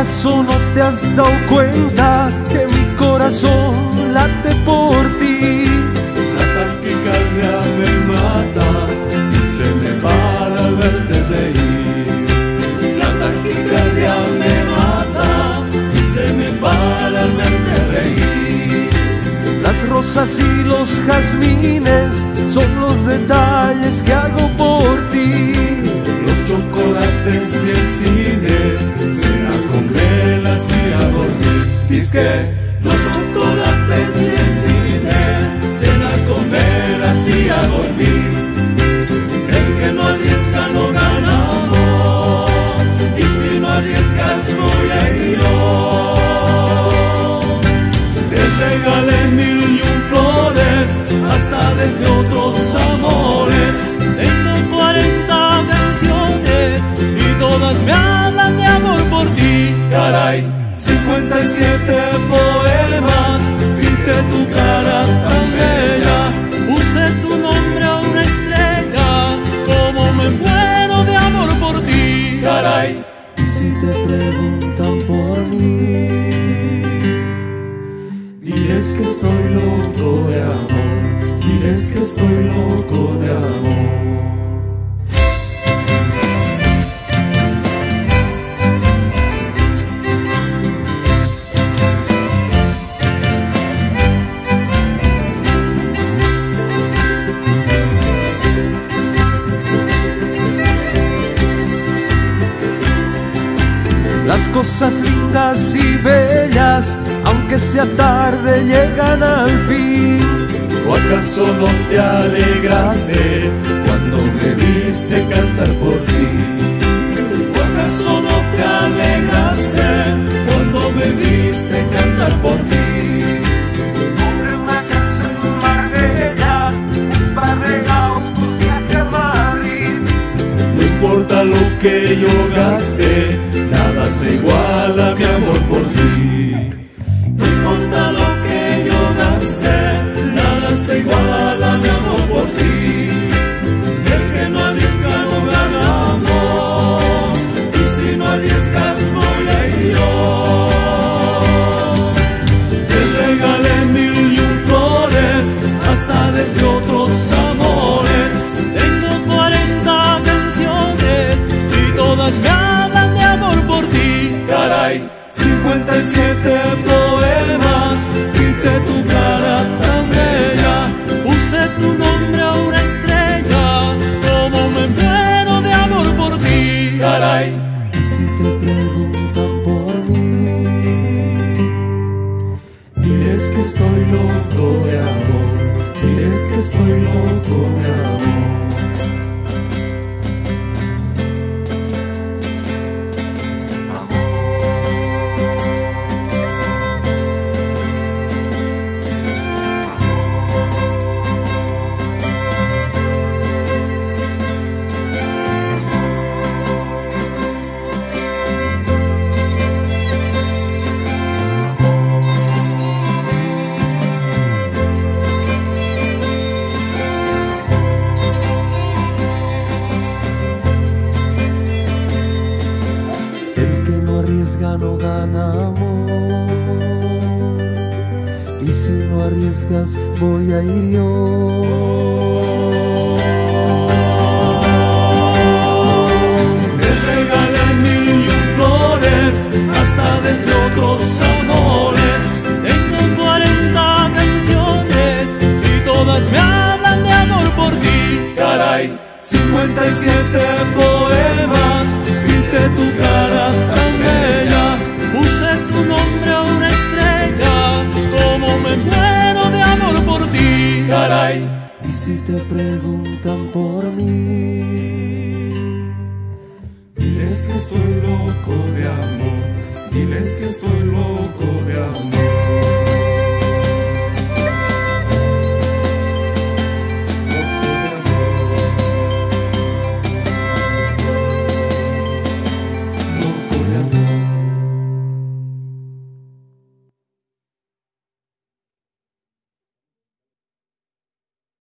acaso no te has dado cuenta que mi corazón late por ti? La taquicardia me mata y se me para al verte reír. La taquicardia me mata y se me para al verte reír. Las rosas y los jazmines son los detalles que hago Francisque. Cosas lindas y bellas, aunque sea tarde, llegan al fin. ¿O acaso no te alegraste cuando me viste cantar por ti? ¿O acaso no te alegraste cuando me viste cantar por ti? Compré una casa en Marbella, un a Madrid. No importa lo que yo gaste, no arriesga no gana amor. Y si no arriesgas, voy a ir yo. Regalé mil flores, hasta de otros amores. Tengo 40 canciones y todas me hablan de amor por ti. Caray, 57 poemas, Y si te preguntan por mí, diles que estoy loco de amor, diles que estoy loco.